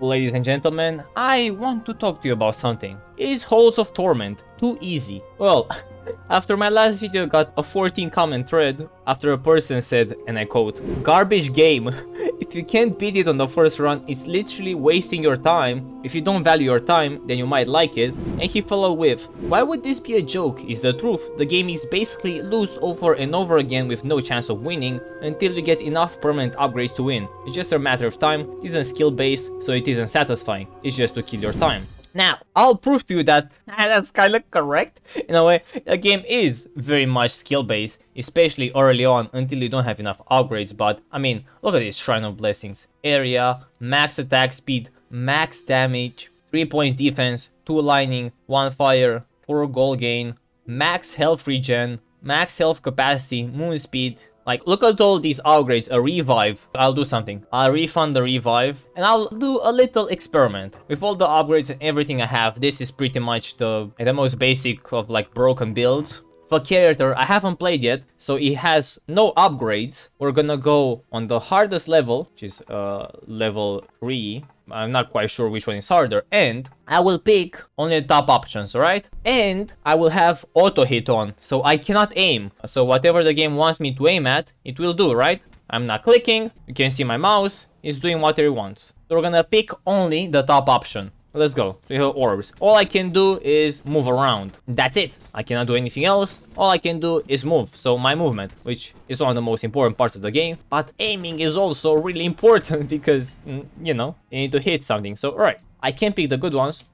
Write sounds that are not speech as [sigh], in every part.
Ladies and gentlemen, I want to talk to you about something. Is Halls of Torment too easy? Well, [laughs] after my last video got a 14 comment thread after a person said, and I quote, Garbage game. [laughs] if you can't beat it on the first run, it's literally wasting your time. If you don't value your time, then you might like it. And he followed with, why would this be a joke? Is the truth. The game is basically lose over and over again with no chance of winning until you get enough permanent upgrades to win. It's just a matter of time, it isn't skill based, so it isn't satisfying. It's just to kill your time. Now, I'll prove to you that [laughs] that's kind of correct. In a way, the game is very much skill-based, especially early on until you don't have enough upgrades. But, I mean, look at this Shrine of Blessings. Area, max attack speed, max damage, 3 points defense, 2 lightning, 1 fire, 4 gold gain, max health regen, max health capacity, moon speed, like, look at all these upgrades, a revive. I'll do something. I'll refund the revive and I'll do a little experiment. With all the upgrades and everything I have, this is pretty much the, the most basic of like broken builds. For character, I haven't played yet, so it has no upgrades. We're gonna go on the hardest level, which is uh, level 3. I'm not quite sure which one is harder. And I will pick only the top options, alright? And I will have auto hit on, so I cannot aim. So whatever the game wants me to aim at, it will do, right? I'm not clicking, you can see my mouse, it's doing whatever it wants. So we're gonna pick only the top option. Let's go. We have orbs. All I can do is move around. That's it. I cannot do anything else. All I can do is move. So my movement, which is one of the most important parts of the game. But aiming is also really [laughs] important because, mm, you know, you need to hit something. So, alright. I can pick the good ones.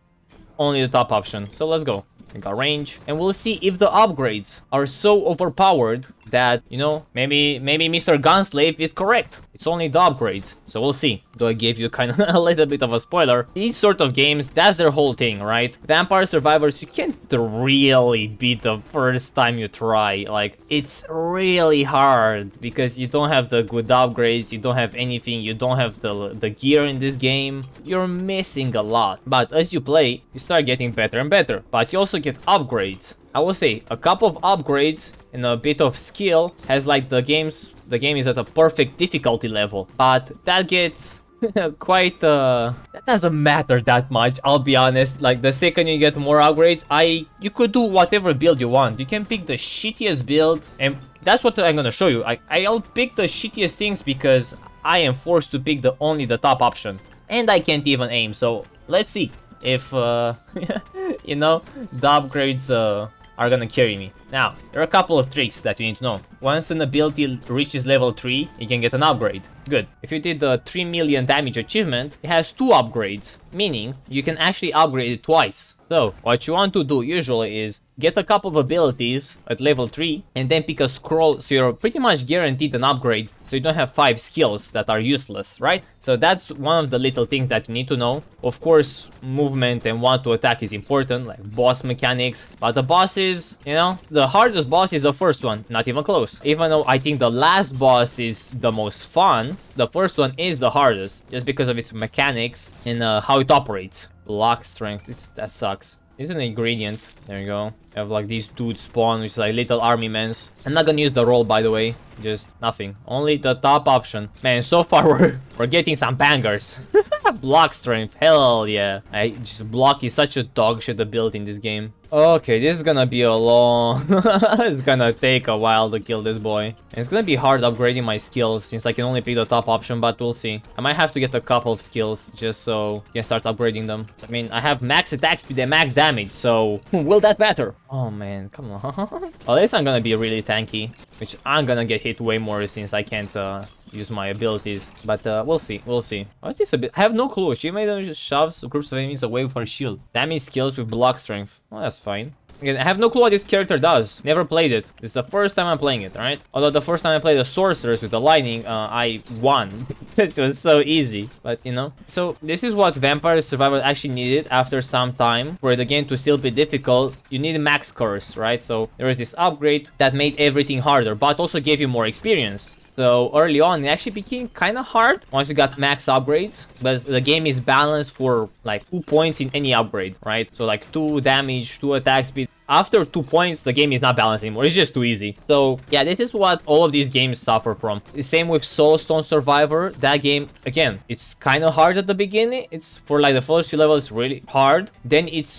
Only the top option. So let's go. We got range. And we'll see if the upgrades are so overpowered that, you know, maybe maybe Mr. Gunslave is correct. It's only the upgrades, so we'll see. Though I gave you kind of [laughs] a little bit of a spoiler. These sort of games, that's their whole thing, right? Vampire Survivors, you can't really beat the first time you try. Like, it's really hard because you don't have the good upgrades, you don't have anything, you don't have the, the gear in this game. You're missing a lot. But as you play, you start getting better and better. But you also get upgrades. I will say a couple of upgrades and a bit of skill has like the games the game is at a perfect difficulty level but that gets [laughs] quite uh that doesn't matter that much i'll be honest. Like the second you get more upgrades i you could do whatever build you want. You can pick the shittiest build and that's what i'm gonna show you. I i'll pick the shittiest things because i am forced to pick the only the top option and i can't even aim. So let's see if uh [laughs] you know the upgrades uh are gonna carry me. Now, there are a couple of tricks that you need to know. Once an ability reaches level 3, you can get an upgrade. Good. If you did the 3 million damage achievement, it has two upgrades, meaning you can actually upgrade it twice. So, what you want to do usually is get a couple of abilities at level 3 and then pick a scroll so you're pretty much guaranteed an upgrade so you don't have 5 skills that are useless, right? So that's one of the little things that you need to know. Of course, movement and want to attack is important, like boss mechanics, but the bosses, you know, the hardest boss is the first one, not even close. Even though I think the last boss is the most fun, the first one is the hardest, just because of its mechanics and uh, how it operates. Block strength, this, that sucks. Is an ingredient. There you go. Have like these dudes spawn, which is like little army mens. I'm not gonna use the roll, by the way. Just nothing. Only the top option. Man, so far [laughs] we're, we're getting some bangers. [laughs] block strength, hell yeah. I just block is such a dog shit ability in this game. Okay, this is gonna be a long... [laughs] it's gonna take a while to kill this boy. And it's gonna be hard upgrading my skills since I can only pick the top option, but we'll see. I might have to get a couple of skills just so I can start upgrading them. I mean, I have max attack speed and max damage, so will that matter? Oh man, come on. [laughs] At least I'm gonna be really tanky, which I'm gonna get hit way more since I can't uh, use my abilities. But uh, we'll see, we'll see. What's this? I have no clue. She made shoves groups of enemies away with her shield. Damage skills with block strength. Well, that's fine. Again, I have no clue what this character does. Never played it. Is the first time I'm playing it, right? Although the first time I played the Sorceress with the Lightning, uh, I won. [laughs] this was so easy. But, you know. So, this is what Vampire Survivor actually needed after some time. For the game to still be difficult, you need max curse, right? So, there is this upgrade that made everything harder, but also gave you more experience. So early on, it actually became kind of hard once you got max upgrades. But the game is balanced for like 2 points in any upgrade, right? So like 2 damage, 2 attack speed, after two points, the game is not balanced anymore. It's just too easy. So yeah, this is what all of these games suffer from. The same with Soulstone Survivor. That game, again, it's kind of hard at the beginning. It's for like the first few levels really hard. Then it's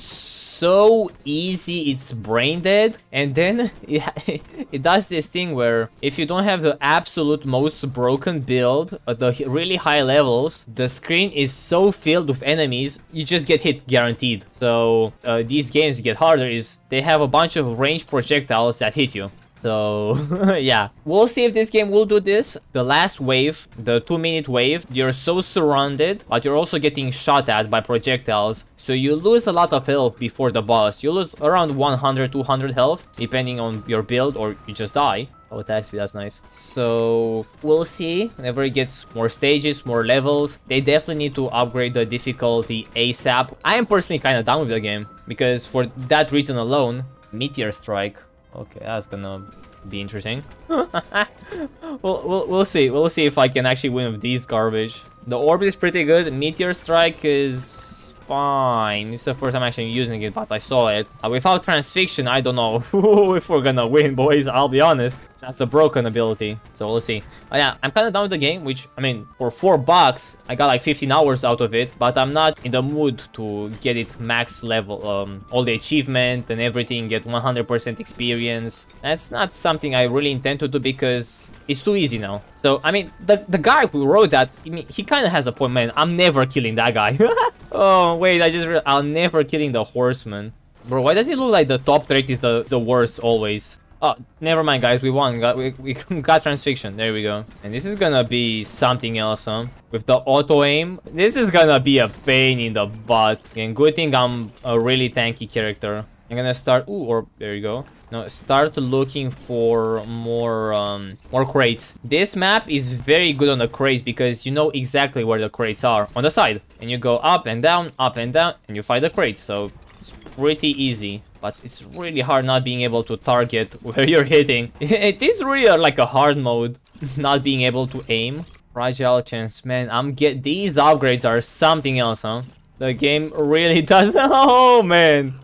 so easy, it's brain dead. And then [laughs] it, it does this thing where if you don't have the absolute most broken build at the really high levels, the screen is so filled with enemies, you just get hit guaranteed. So uh, these games get harder is they have a bunch of ranged projectiles that hit you. So, [laughs] yeah. We'll see if this game will do this. The last wave, the two minute wave, you're so surrounded, but you're also getting shot at by projectiles. So you lose a lot of health before the boss. You lose around 100, 200 health, depending on your build, or you just die. Oh, attack speed, that's nice. So, we'll see. Whenever it gets more stages, more levels, they definitely need to upgrade the difficulty ASAP. I am personally kind of down with the game, because for that reason alone, Meteor Strike Okay, that's gonna be interesting. [laughs] we'll, we'll, we'll see. We'll see if I can actually win with these garbage. The orb is pretty good. Meteor Strike is fine. It's the first time I'm actually using it, but I saw it. Uh, without Transfixion, I don't know [laughs] if we're gonna win, boys. I'll be honest. That's a broken ability. So we'll see. But yeah, I'm kind of done with the game, which, I mean, for 4 bucks, I got like 15 hours out of it. But I'm not in the mood to get it max level. Um, all the achievement and everything, get 100% experience. That's not something I really intend to do because it's too easy now. So, I mean, the, the guy who wrote that, I mean, he kind of has a point, man. I'm never killing that guy. [laughs] oh, wait, I just... I'm never killing the horseman. Bro, why does it look like the top trait is the, the worst always? Oh, never mind, guys. We won. Got, we, we [laughs] got transfixion. There we go. And this is gonna be something else, huh? With the auto-aim, this is gonna be a pain in the butt. And good thing I'm a really tanky character. I'm gonna start... Ooh, or... There you go. No, start looking for more um, more crates. This map is very good on the crates because you know exactly where the crates are on the side. And you go up and down, up and down, and you find the crates. So pretty easy but it's really hard not being able to target [laughs] where you're hitting. [laughs] it is really like a hard mode, [laughs] not being able to aim. Fragile chance, man, I'm get these upgrades are something else, huh? The game really does. Oh man,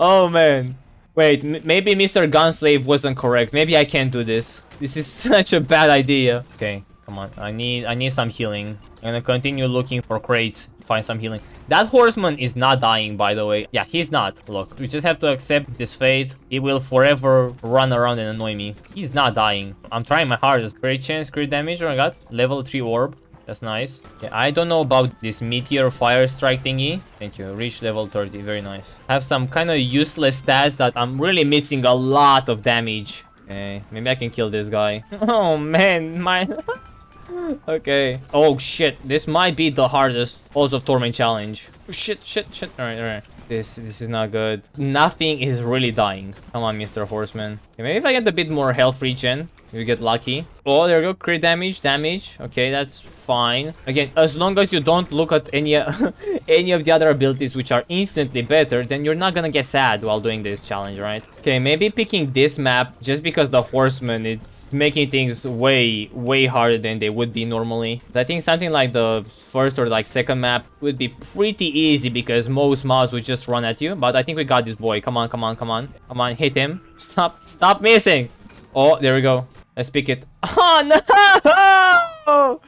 oh man. Wait, maybe Mr. Gunslave wasn't correct. Maybe I can't do this. This is such a bad idea. Okay, come on. I need I need some healing. I'm gonna continue looking for crates find some healing. That horseman is not dying, by the way. Yeah, he's not. Look, we just have to accept this fate. He will forever run around and annoy me. He's not dying. I'm trying my hardest. Great chance, great damage. Oh my god. level 3 orb. That's nice. Yeah, I don't know about this meteor fire strike thingy. Thank you. Reach level 30. Very nice. Have some kind of useless stats that I'm really missing a lot of damage. Okay, maybe I can kill this guy. [laughs] Oh man, my... [laughs] [laughs] okay. Oh shit, this might be the hardest Halls of Torment challenge. Shit, shit, shit. Alright, alright. This this is not good. Nothing is really dying. Come on, Mr. Horseman. Okay, maybe if I get a bit more health regen, you get lucky. Oh, there we go. Crit damage, damage. Okay, that's fine. Again, as long as you don't look at any [laughs] any of the other abilities which are infinitely better, then you're not gonna get sad while doing this challenge, right? Okay, maybe picking this map just because the horseman, it's making things way, way harder than they would be normally. I think something like the first or like second map would be pretty easy because most mobs would just run at you. But I think we got this boy. Come on, come on, come on. Come on, hit him. Stop, stop missing. Oh, there we go. Let's pick it. Oh no!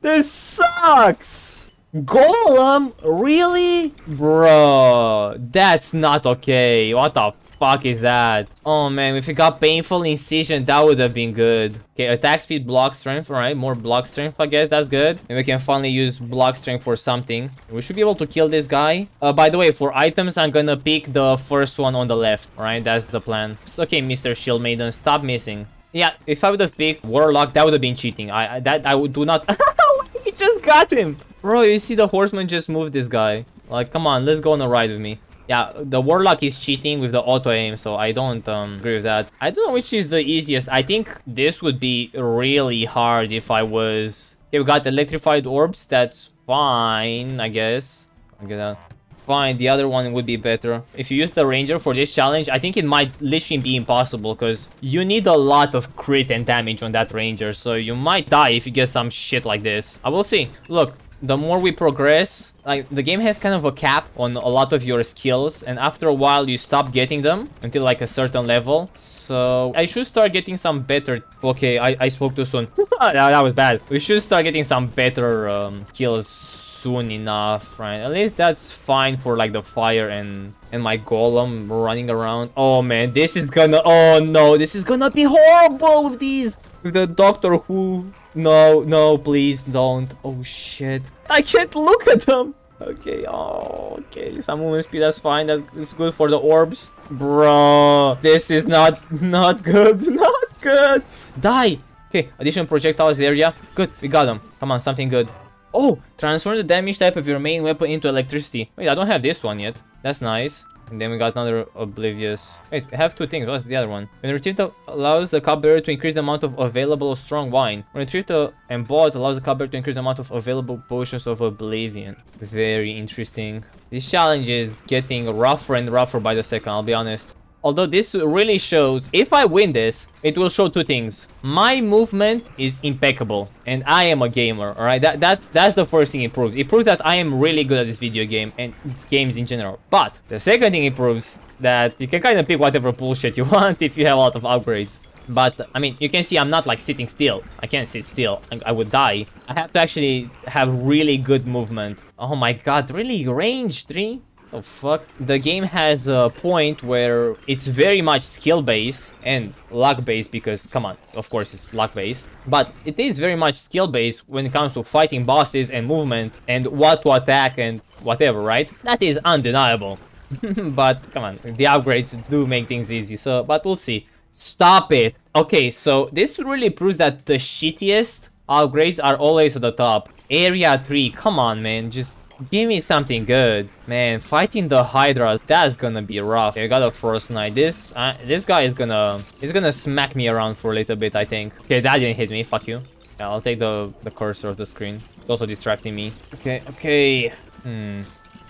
This sucks! Golem? Really? Bro, that's not okay. What the fuck is that? Oh man, if it got painful incision, that would have been good. Okay, attack speed, block strength, alright, more block strength, I guess, that's good. And we can finally use block strength for something. We should be able to kill this guy. Uh, by the way, for items, I'm gonna pick the first one on the left, alright, that's the plan. It's okay, Mr. Shield Maiden, stop missing. Yeah, if I would have picked Warlock, that would have been cheating. I, I that I would do not. [laughs] he just got him, bro. You see the horseman just moved this guy. Like, come on, let's go on a ride with me. Yeah, the Warlock is cheating with the auto-aim, so I don't um, agree with that. I don't know which is the easiest. I think this would be really hard if I was... Okay, we got electrified orbs. That's fine, I guess. Get that fine. The other one would be better. If you use the Ranger for this challenge, I think it might literally be impossible because you need a lot of crit and damage on that Ranger. So you might die if you get some shit like this. I will see. Look, the more we progress, like the game has kind of a cap on a lot of your skills and after a while you stop getting them until like a certain level. So I should start getting some better... Okay, I, I spoke too soon. [laughs] that, that was bad. We should start getting some better um, kills soon enough, right? At least that's fine for like the fire and and my golem running around. Oh man, this is gonna... Oh no, this is gonna be horrible with these. With the Doctor Who no, no, please don't. Oh shit. I can't look at them. Okay, oh, okay. Some movement speed, that's fine. That is good for the orbs. Bro, this is not, not good. [laughs] Not good. Die. Okay, additional projectiles area. Good, we got them. Come on, something good. Oh, transform the damage type of your main weapon into electricity. Wait, I don't have this one yet. That's nice. And then we got another Oblivious. Wait, I have two things. What's the other one? When retrieved allows the cupbearer to increase the amount of available strong wine. When retrieved and bought allows the cupbearer to increase the amount of available potions of Oblivion. Very interesting. This challenge is getting rougher and rougher by the second, I'll be honest. Although this really shows, if I win this, it will show two things. My movement is impeccable, and I am a gamer, alright? That, that's, that's the first thing it proves. It proves that I am really good at this video game, and games in general. But, the second thing it proves that you can kind of pick whatever bullshit you [laughs] want if you have a lot of upgrades. But, I mean, you can see I'm not like sitting still. I can't sit still. I, I would die. I have to actually have really good movement. Oh my god, really? Range 3? Oh fuck. The game has a point where it's very much skill based and luck based because come on, of course it's luck based. But it is very much skill based when it comes to fighting bosses and movement and what to attack and whatever, right? That is undeniable. [laughs] but come on, the upgrades do make things easy. So, but we'll see. Stop it. Okay, so this really proves that the shittiest upgrades are always at the top. Area 3, come on man, just Give me something good. Man, fighting the Hydra, that's gonna be rough. I got a Frost Knight. This uh, this guy is gonna is gonna smack me around for a little bit, I think. Okay, that didn't hit me. Fuck you. Yeah, I'll take the, the cursor of the screen. It's also distracting me. Okay, okay. Hmm.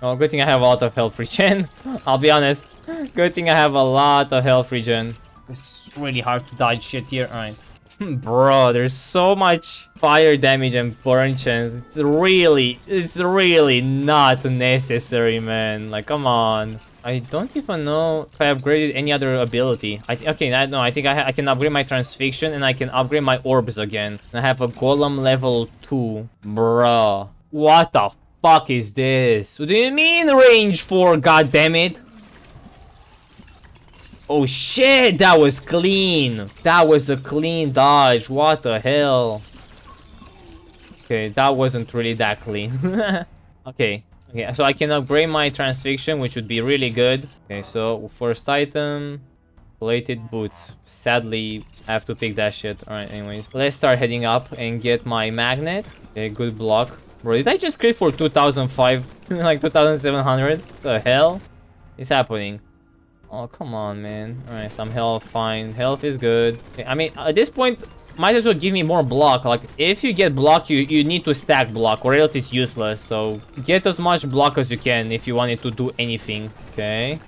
Oh, good thing I have a lot of health regen. [laughs] I'll be honest. [laughs] Good thing I have a lot of health regen. It's really hard to dodge shit here. Alright. [laughs] Bro, there's so much fire damage and burn chance. It's really, it's really not necessary, man. Like, come on. I don't even know if I upgraded any other ability. I okay, I know. I think I, I can upgrade my transfixion and I can upgrade my orbs again. And I have a golem level 2. Bruh. What the fuck is this? What do you mean range 4, God damn it! Oh shit, that was clean. That was a clean dodge. What the hell? Okay, that wasn't really that clean. [laughs] okay. Okay, so I can upgrade my transfixion, which would be really good. Okay, so first item, plated boots. Sadly, I have to pick that shit. Alright, anyways. Let's start heading up and get my magnet. Okay, good block. Bro, did I just crit for 2005? [laughs] like 2700? The hell is happening? Oh, come on, man. Alright, some health, fine. Health is good. I mean, at this point, might as well give me more block. Like, if you get block, you, you need to stack block, or else it's useless. So, get as much block as you can if you want it to do anything. Okay.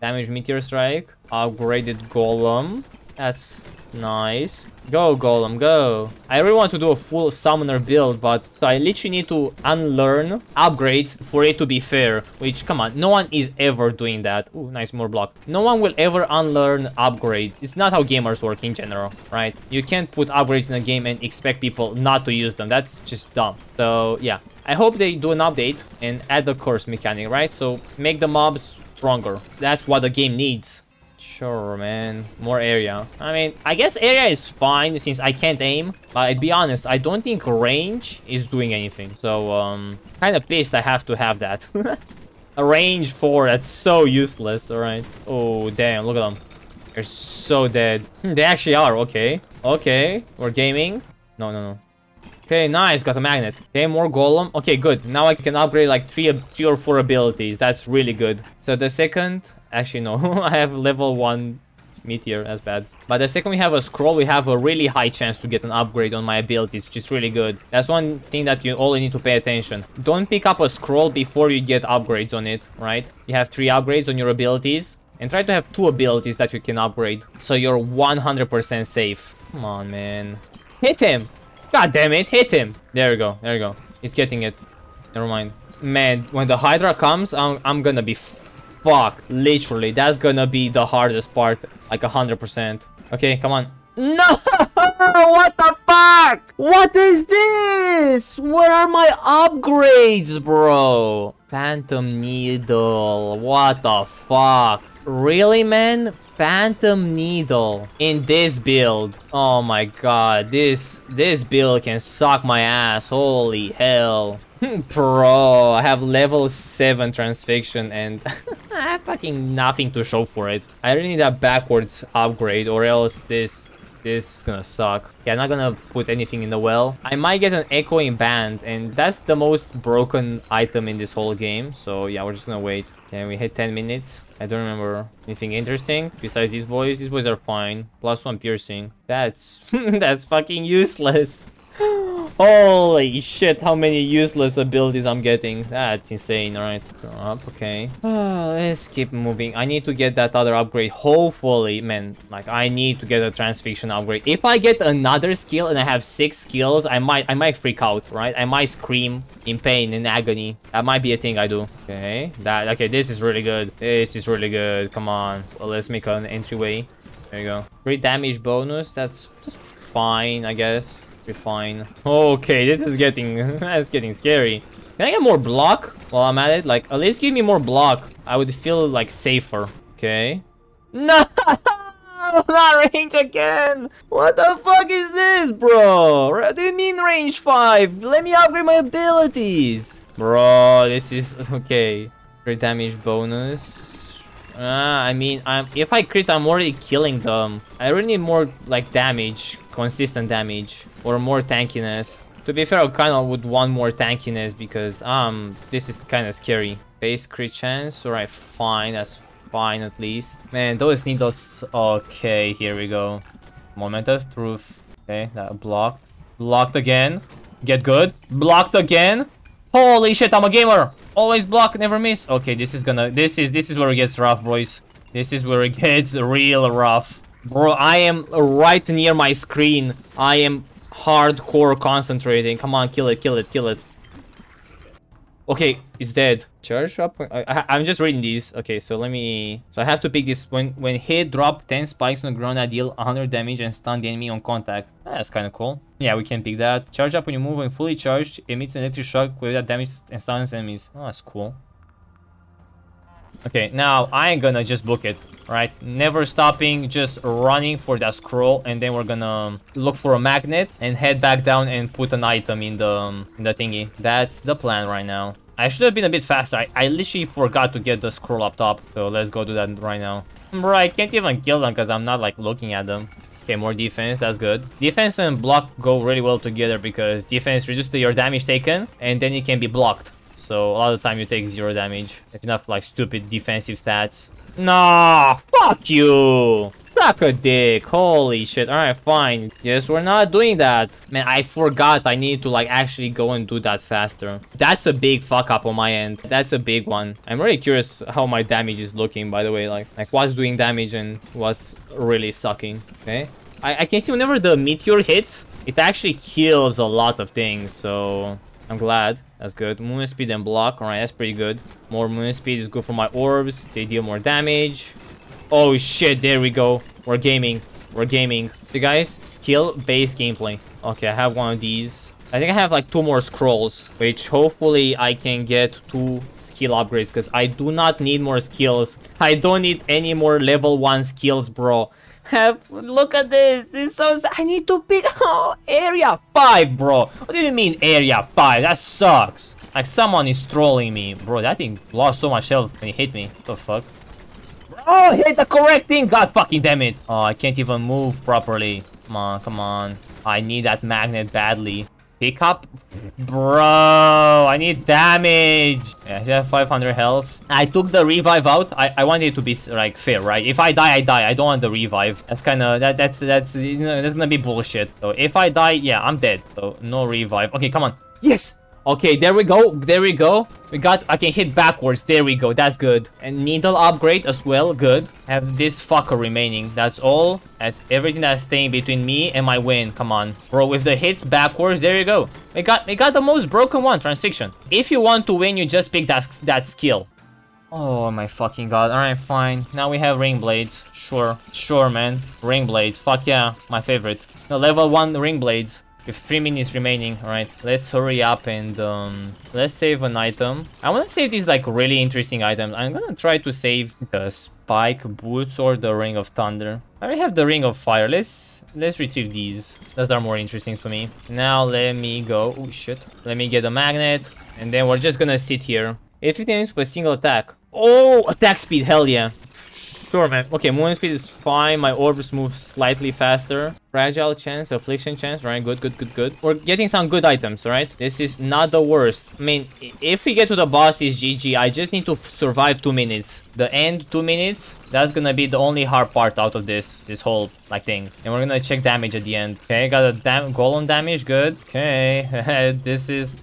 Damage Meteor Strike. Upgraded Golem. That's Nice. Go, Golem, go. I really want to do a full summoner build, but I literally need to unlearn upgrades for it to be fair. Which, come on, no one is ever doing that. Ooh, nice, more block. No one will ever unlearn upgrade. It's not how gamers work in general, right? You can't put upgrades in a game and expect people not to use them. That's just dumb. So, yeah. I hope they do an update and add the curse mechanic, right? So, make the mobs stronger. That's what the game needs. Sure, man. More area. I mean, I guess area is fine since I can't aim. But I'd be honest, I don't think range is doing anything. So, um, kind of pissed I have to have that. [laughs] A range 4, that's so useless, alright. Oh, damn, look at them. They're so dead. Hmm, they actually are, okay. Okay, we're gaming. No, no, no. Okay, nice, got a magnet. Okay, more golem. Okay, good. Now I can upgrade like three, three or four abilities. That's really good. So the second Actually, no. [laughs] I have level 1 meteor, that's bad. But the second we have a scroll, we have a really high chance to get an upgrade on my abilities, which is really good. That's one thing that you only need to pay attention. Don't pick up a scroll before you get upgrades on it, right? You have three upgrades on your abilities. And try to have two abilities that you can upgrade. So you're 100% safe. Come on, man. Hit him! God damn it, hit him! There we go, there we go. He's getting it. Never mind. Man, when the Hydra comes, I'm, I'm gonna be fucked. Literally, that's gonna be the hardest part. Like 100%. Okay, come on. No! [laughs] What the fuck? What is this? Where are my upgrades, bro? Phantom Needle. What the fuck? Really, man? Phantom Needle in this build. Oh my god, this this build can suck my ass. Holy hell. [laughs] Bro, I have level 7 transfixion and [laughs] I have fucking nothing to show for it. I really need a backwards upgrade or else this this is gonna suck. Yeah, I'm not gonna put anything in the well. I might get an echoing band, and that's the most broken item in this whole game. So yeah, we're just gonna wait. Can we hit 10 minutes? I don't remember anything interesting besides these boys. These boys are fine. Plus one piercing. That's [laughs] that's fucking useless. [laughs] Holy shit, how many useless abilities I'm getting. That's insane, alright. Up, okay. [sighs] Let's keep moving. I need to get that other upgrade. Hopefully, man, like I need to get a transfixion upgrade. If I get another skill and I have six skills, I might I might freak out, right? I might scream in pain, in agony. That might be a thing I do. Okay, that okay, this is really good. This is really good. Come on. Well, let's make an entryway. There you go. Great damage bonus. That's just fine, I guess be fine. Okay, this is getting [laughs] that's getting scary. Can I get more block while I'm at it? Like, at least give me more block. I would feel like safer. Okay. No! [laughs] Not range again! What the fuck is this, bro? What do you mean range 5? Let me upgrade my abilities! Bro, this is... [laughs] Okay. Great damage bonus. Uh, I mean, I'm, if I crit, I'm already killing them. I really need more, like, damage. Consistent damage or more tankiness. To be fair, I kind of would want more tankiness because um this is kind of scary. Base crit chance, alright, fine, that's fine at least. Man, those needles, okay, here we go. Moment of truth. Okay, that blocked. Blocked again. Get good. Blocked again. Holy shit, I'm a gamer. Always block, never miss. Okay, this is gonna, this is, this is where it gets rough, boys. This is where it gets real rough. Bro, I am right near my screen. I am hardcore concentrating. Come on, kill it, kill it, kill it. Okay, it's dead. Charge up. I, am just reading these. Okay, so let me. So I have to pick this. When when hit, drop 10 spikes on the ground. I deal 100 damage and stun the enemy on contact. That's kind of cool. Yeah, we can pick that. Charge up when you move when fully charged. Emits an electric shock with that damage and stuns enemies. Oh, that's cool. Okay, now I ain't gonna just book it, right? Never stopping, just running for that scroll, and then we're gonna look for a magnet and head back down and put an item in the in the thingy. That's the plan right now. I should have been a bit faster. I, I literally forgot to get the scroll up top, so let's go do that right now. Bro, I can't even kill them because I'm not like looking at them. Okay, more defense, that's good. Defense and block go really well together because defense reduces your damage taken and then it can be blocked. So a lot of time you take zero damage. If you have like stupid defensive stats. Nah, fuck you. Suck a dick. Holy shit. Alright, fine. Yes, we're not doing that. Man, I forgot I need to like actually go and do that faster. That's a big fuck up on my end. That's a big one. I'm really curious how my damage is looking, by the way. Like, like what's doing damage and what's really sucking. Okay. I, I can see whenever the meteor hits, it actually kills a lot of things. So I'm glad. That's good. Moon speed and block. Alright, that's pretty good. More moon speed is good for my orbs. They deal more damage. Oh shit, there we go. We're gaming. We're gaming. So guys, skill-based gameplay. Okay, I have one of these. I think I have like two more scrolls, which hopefully I can get two skill upgrades because I do not need more skills. I don't need any more level 1 skills, bro have look at this. This is so i need to pick [laughs] oh, area 5 bro. What do you mean area 5 that sucks. Like someone is trolling me bro. That thing lost so much health when he hit me. What the fuck? Oh hit the correct thing. God fucking damn it. Oh i can't even move properly. Come on come on. I need that magnet badly Pick up? Bro, I need damage. Yeah, he has 500 health. I took the revive out. I, I wanted it to be like fair, right? If I die, I die. I don't want the revive. That's kind of that. That's that's you know that's gonna be bullshit. So if I die, yeah, I'm dead. So no revive. Okay, come on. Yes. Okay, there we go. There we go. We got, I can hit backwards. There we go. That's good. And needle upgrade as well. Good. Have this fucker remaining. That's all. That's everything that's staying between me and my win. Come on. Bro, with the hits backwards, there you go. We got, we got the most broken one, Transfixion. If you want to win, you just pick that, that skill. Oh my fucking god. Alright, fine. Now we have ring blades. Sure. Sure, man. Ring blades. Fuck yeah. My favorite. The level 1 ring blades. With 3 minutes remaining. Alright, let's hurry up and um, let's save an item. I want to save these like really interesting items. I'm gonna try to save the spike boots or the ring of thunder. I already have the ring of fire. Let's let's retrieve these. Those are more interesting to me. Now let me go. Oh shit. Let me get a magnet. And then we're just gonna sit here. 8 minutes for a single attack. Oh, attack speed, hell yeah. Sure, man. Okay, movement speed is fine. My orbs move slightly faster. Fragile chance, affliction chance, right? Good, good, good, good. We're getting some good items, right? This is not the worst. I mean, if we get to the boss, is GG. I just need to survive two minutes. The end, two minutes, that's gonna be the only hard part out of this, this whole, like, thing. And we're gonna check damage at the end. Okay, got a dam golem damage, good. Okay, [laughs] this is...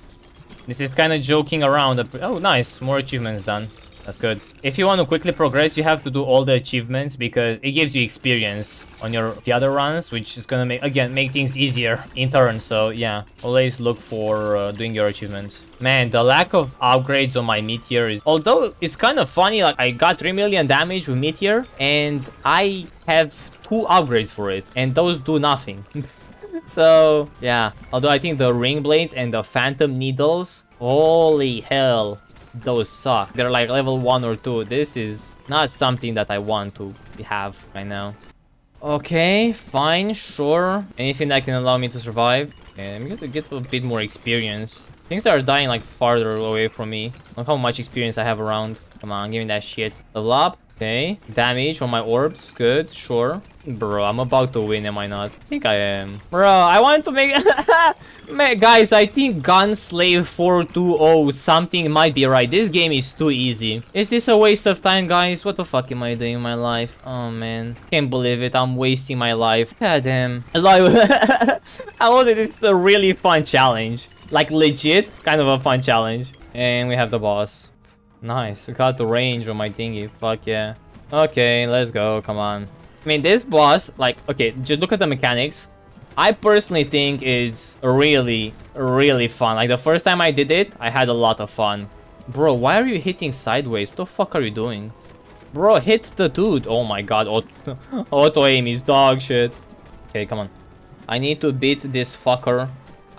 This is kind of joking around. Oh, nice. More achievements done. That's good. If you want to quickly progress, you have to do all the achievements because it gives you experience on your the other runs, which is gonna make again make things easier in turn. So yeah, always look for uh, doing your achievements. Man, the lack of upgrades on my meteor is although it's kind of funny. Like I got three million damage with meteor, and I have two upgrades for it, and those do nothing. [laughs] so yeah, although I think the ring blades and the phantom needles, holy hell those suck. They're like level 1 or 2. This is not something that I want to have right now. Okay, fine, sure. Anything that can allow me to survive. And I'm gonna get a bit more experience. Things are dying like farther away from me. Look how much experience I have around. Come on, give me that shit. Level up. Okay. Damage on my orbs. Good, sure. Bro, I'm about to win, am I not? I think I am. Bro, I want to make... [laughs] Man, guys, I think Gunslave 420 something might be right. This game is too easy. Is this a waste of time, guys? What the fuck am I doing in my life? Oh, man. Can't believe it. I'm wasting my life. God damn. [laughs] Like, I was it. It's a really fun challenge. Like, legit, kind of a fun challenge. And we have the boss. Nice. We got the range on my thingy. Fuck yeah. Okay, let's go. Come on. I mean, this boss, like, okay, just look at the mechanics. I personally think it's really, really fun. Like, the first time I did it, I had a lot of fun. Bro, why are you hitting sideways? What the fuck are you doing? Bro, hit the dude. Oh my god, auto, [laughs] auto aim is dog shit. Okay, come on. I need to beat this fucker.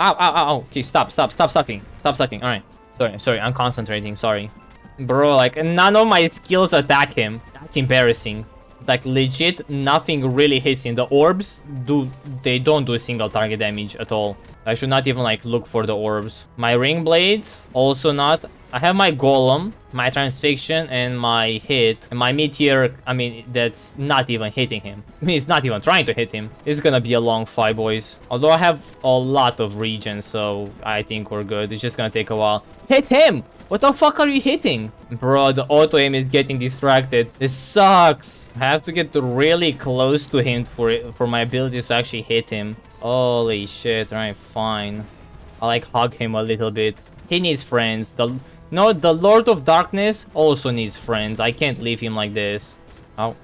Ow, ow, ow, ow. Okay, stop, stop, stop sucking. Stop sucking. Alright. Sorry, sorry, I'm concentrating, sorry. Bro, like, none of my skills attack him. That's embarrassing. Like, legit, nothing really hits him. The orbs, do they don't do single target damage at all. I should not even, like, look for the orbs. My ring blades, also not. I have my golem, my transfixion, and my hit. And my meteor, I mean, that's not even hitting him. [laughs] I mean, it's not even trying to hit him. It's gonna be a long fight, boys. Although I have a lot of regions, so I think we're good. It's just gonna take a while. Hit him! What the fuck are you hitting? Bro, the auto aim is getting distracted. This sucks. I have to get really close to him for it, for my abilities to actually hit him. Holy shit, alright, fine. I like hug him a little bit. He needs friends. The No, the Lord of Darkness also needs friends. I can't leave him like this. Oh.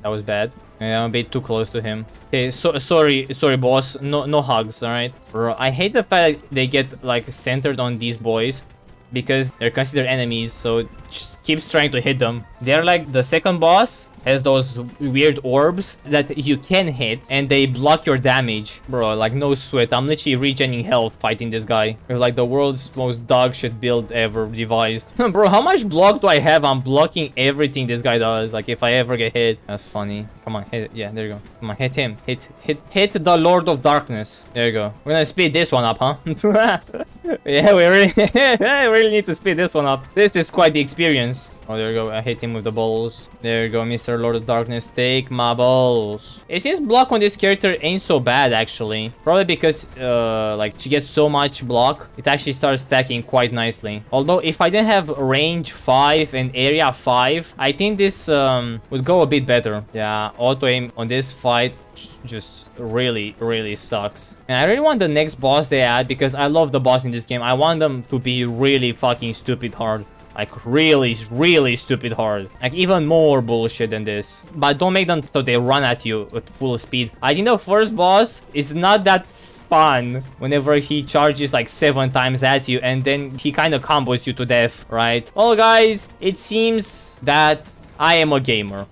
That was bad. Yeah, I'm a bit too close to him. Okay, so sorry, sorry, boss. No, no hugs. All right, bro. I hate the fact that they get like centered on these boys because they're considered enemies. So just keeps trying to hit them. They're like the second boss has those weird orbs that you can hit and they block your damage. Bro, like no sweat. I'm literally regening health fighting this guy. With like the world's most dog shit build ever devised. [laughs] Bro, how much block do I have? I'm blocking everything this guy does. Like if I ever get hit. That's funny. Come on, hit it. Yeah, there you go. Come on, hit him. Hit, hit, hit the Lord of Darkness. There you go. We're gonna speed this one up, huh? [laughs] yeah, we really, [laughs] we really need to speed this one up. This is quite the experience. Oh, there you go. I hit him with the balls. There you go, Mr. Lord of Darkness. Take my balls. It seems block on this character ain't so bad, actually. Probably because, uh, like, she gets so much block. It actually starts stacking quite nicely. Although, if I didn't have range 5 and area 5, I think this um, would go a bit better. Yeah, auto-aim on this fight just really, really sucks. And I really want the next boss they add because I love the boss in this game. I want them to be really fucking stupid hard. Like really, really stupid hard. Like even more bullshit than this. But don't make them so they run at you at full speed. I think the first boss is not that fun whenever he charges like seven times at you and then he kind of combos you to death, right? Well guys, it seems that I am a gamer,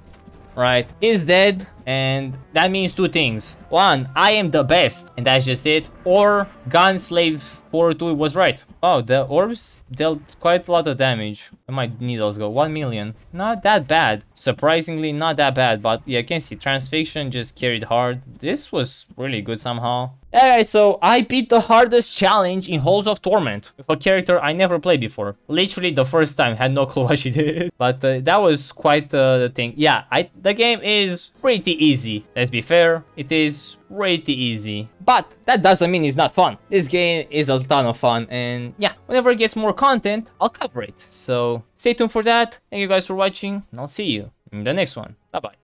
right? He's dead and that means two things. One, I am the best, and that's just it. Or Gunslave 42 was right. Oh, the orbs dealt quite a lot of damage. Where my needles go? 1 million. Not that bad. Surprisingly, not that bad. But yeah, you can see Transfixion just carried hard. This was really good somehow. Alright, so I beat the hardest challenge in Halls of Torment with a character I never played before. Literally the first time, had no [laughs] clue what she did. But uh, that was quite uh, the thing. Yeah, I, the game is pretty easy. Let's be fair, it is pretty easy. But that doesn't mean it's not fun. This game is a ton of fun and yeah, whenever it gets more content, I'll cover it. So stay tuned for that. Thank you guys for watching and I'll see you in the next one. Bye bye.